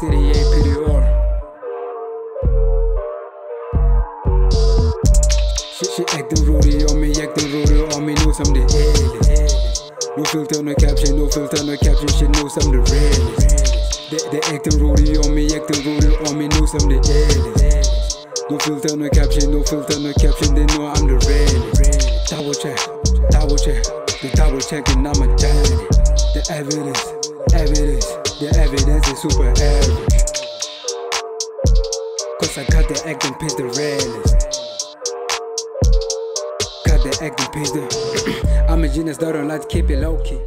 Seriye kırıyor She acting rudy on me, acting rudy on me, know I'm the illest No filter, no caption, no filter, no caption, she knows I'm the realest They, they acting rudy on me, acting rudy on me, knows I'm the illest No filter, no caption, no filter, no caption, they know I'm check, double check, the double checking, I'm a daddy. The evidence, evidence, the evidence is super average. Cause I got the acting piece the realest. Got the acting piece the. I'm a genius don't like keep it low key.